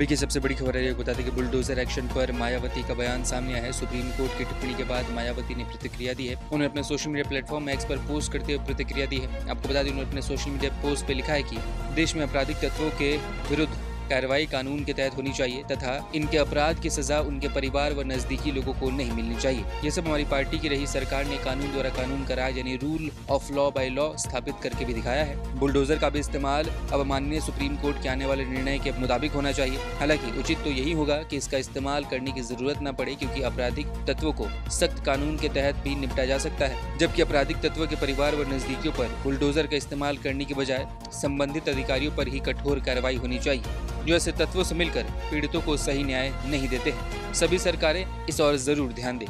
अभी की सबसे बड़ी खबर है, ये बता दें कि बुलडोजर एक्शन पर मायावती का बयान सामने आया है। सुप्रीम कोर्ट की टिप्पणी के बाद मायावती ने प्रतिक्रिया दी है। उन्होंने अपने सोशल मीडिया प्लेटफॉर्म एक्स पर पोस्ट करते हुए प्रतिक्रिया दी है। आपको बता दें, उन्होंने अपने सोशल मीडिया पोस्ट पर लिखा है की देश में आपराधिक तत्वों के विरुद्ध कार्रवाई कानून के तहत होनी चाहिए तथा इनके अपराध की सजा उनके परिवार व नजदीकी लोगों को नहीं मिलनी चाहिए। ये सब हमारी पार्टी की रही सरकार ने कानून द्वारा कानून का राज यानी rule of law by law स्थापित करके भी दिखाया है। बुलडोजर का भी इस्तेमाल अब माननीय सुप्रीम कोर्ट के आने वाले निर्णय के मुताबिक होना चाहिए। हालाँकि उचित तो यही होगा की इसका इस्तेमाल करने की ज़रूरत न पड़े क्यूँकी आपराधिक तत्वों को सख्त कानून के तहत भी निपटा जा सकता है, जबकि आपराधिक तत्वों के परिवार व नजदीकियों पर बुलडोजर का इस्तेमाल करने की बजाय संबंधित अधिकारियों पर ही कठोर कार्रवाई होनी चाहिए। जो ऐसे तत्वों से मिलकर पीड़ितों को सही न्याय नहीं देते हैं। सभी सरकारें इस और ज़रूर ध्यान दें।